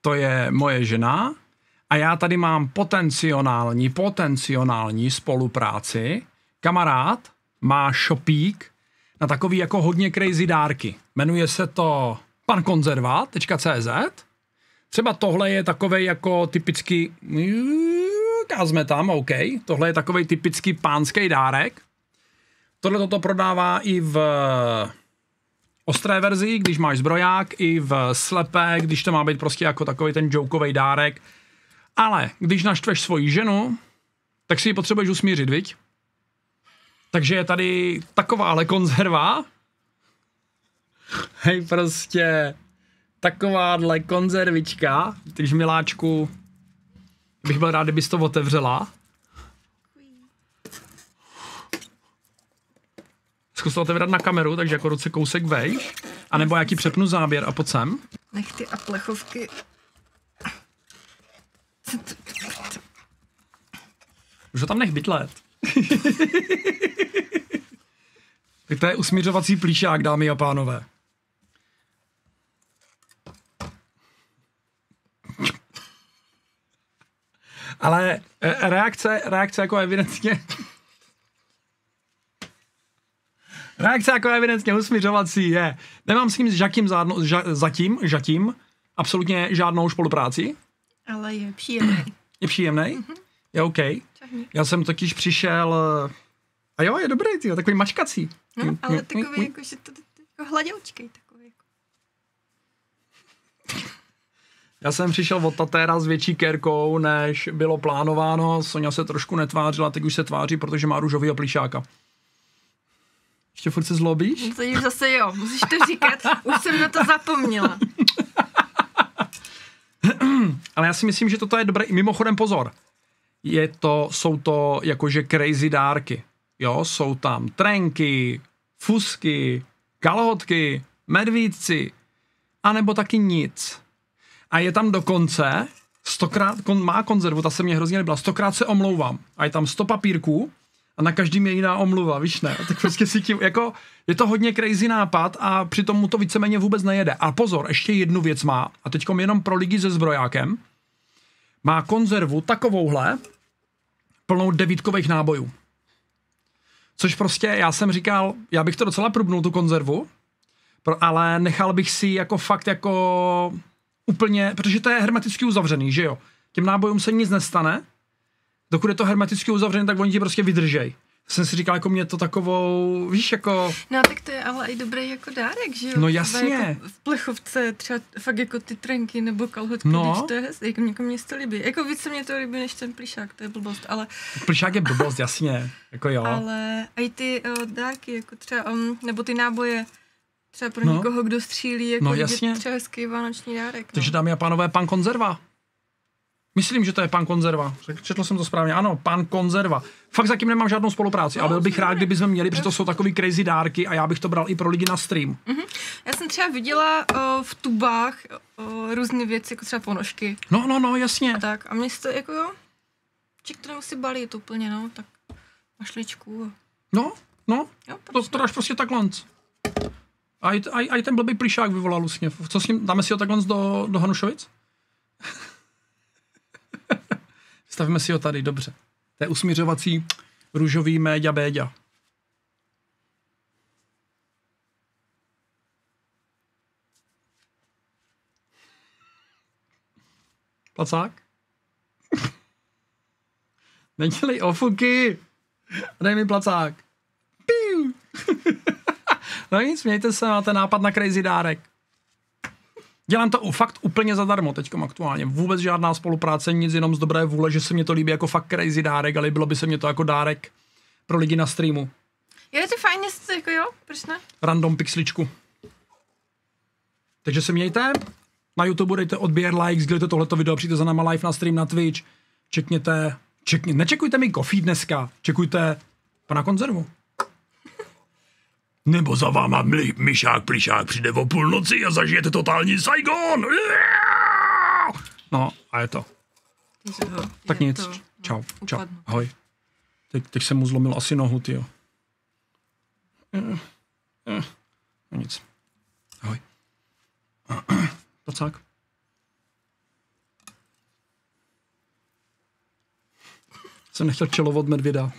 to je moje žena a já tady mám potenciální, potenciální spolupráci. Kamarád má shopík na takový jako hodně crazy dárky. Jmenuje se to pankonzerva.cz Třeba tohle je takový jako typický, kázme tam, OK, tohle je takový typický pánský dárek. Tohle toto prodává i v ostré verzi, když máš zbroják, i v slepé, když to má být prostě jako takový ten jokový dárek. Ale když naštveš svoji ženu, tak si ji potřebuješ usmířit, viď? Takže je tady takováhle konzerva. Hej, prostě takováhle konzervička, takže miláčku, bych byl rád, kdybys to otevřela. Zkus to otevřít na kameru, takže jako ruce kousek vejš. A nebo jaký přepnu záběr a pojď sem. Nechty a plechovky. Už ho tam nech bytlet. tak to je usmířovací plíšák, dámy a pánové. Ale e, reakce, reakce jako evidentně Reakce jako evidentně usmířovací je. Nemám s ním žakým zádno, ža, zatím, žatím, absolutně žádnou spolupráci. Ale je příjemný. Je příjemný? Mm-hmm. Je OK. Čahni. Já jsem totiž přišel... A jo, je dobrý, tyjo, takový mačkací. No, ale takový jako, že to, to jako hladoučkej takový. Jako. Já jsem přišel od Tatéra s větší kerkou, než bylo plánováno. Sonja se trošku netvářila, teď už se tváří, protože má růžový plíšáka. Ještě furt se zlobíš? To už zase jo, musíš to říkat. Už jsem na to zapomněla. Ale já si myslím, že toto je dobré. Mimochodem pozor, je to, jsou to jakože crazy dárky. Jo, jsou tam trenky, fusky, kalhotky, medvídci, anebo taky nic. A je tam dokonce, stokrát, kon, má konzervu, ta se mě hrozně líbila, stokrát se omlouvám. A je tam sto papírků a na každým je jiná omluva, víš ne? Tak prostě si tím, jako, je to hodně crazy nápad a přitom mu to víceméně vůbec nejede. A pozor, ještě jednu věc má, a teďkom jenom pro lidi se zbrojákem, má konzervu takovouhle, plnou devítkových nábojů. Což prostě, já jsem říkal, já bych to docela prubnul, tu konzervu, pro, ale nechal bych si jako fakt jako úplně, protože to je hermeticky uzavřený, že jo? Těm nábojům se nic nestane, dokud je to hermeticky uzavřené, tak oni ti prostě vydržej. Jsem si říkal, jako mě to takovou, víš, jako... No tak to je ale i dobrý jako dárek, že jo? No jasně. Jako v plechovce třeba fakt jako ty trenky nebo kalhotky, No. když to je hezké, jako někomu mě to líbí. Jako víc se mě to líbí než ten plišák, to je blbost, ale, Plišák je blbost, jasně, jako jo. ale i ty uh, dárky, jako třeba, um, nebo ty náboje, třeba pro No. někoho, kdo střílí, jako No, je jasně. třeba hezký vánoční dárek. No. Takže dámy a pánové, pan konzerva. Myslím, že to je pan konzerva. Četl jsem to správně. Ano, pan konzerva. Fakt zatím nemám žádnou spolupráci, No, ale byl bych rád, kdyby jsme měli, protože to jsou takový crazy dárky a já bych to bral i pro lidi na stream. Já jsem třeba viděla uh, v tubách uh, různé věci, jako třeba ponožky No, no, no, jasně. a tak. A mě to jako jo, ček to nemusí balit úplně, no, tak na šličku. No, no, Jo, to, to dáš prostě takhle. A i, a, i- a i ten blbý plišák vyvolal usměv. Co s ním, dáme si ho takhle do, do Hanušovic? Stavíme si ho tady, dobře. To je usmířovací růžový méďa béďa. Placák? Nedělej ofuky! Dej mi placák. Piu. no nic, mějte se, máte nápad na crazy dárek. Dělám to fakt úplně zadarmo teďkom aktuálně. Vůbec žádná spolupráce, nic jenom z dobré vůle, že se mě to líbí jako fakt crazy dárek, ale líbilo by se mě to jako dárek pro lidi na streamu. Jo, je to fajn, jestli jako jo, proč ne? Random pixličku. Takže se mějte. Na YouTube dejte odběr, like, sdílejte tohleto video, přijďte za náma live na stream na Twitch. Čekněte, čekně, nečekujte mi kofí dneska, čekujte pana konzervu. Nebo za váma mli, myšák plišák přijde o půlnoci a zažijete totální Saigon! No a je to. tak je nic. To, čau, no, čau. Ahoj. Teď, teď jsem mu zlomil asi nohu, ty jo. No nic. Ahoj. Pacák. Jsem nechtěl čelovat medvěda.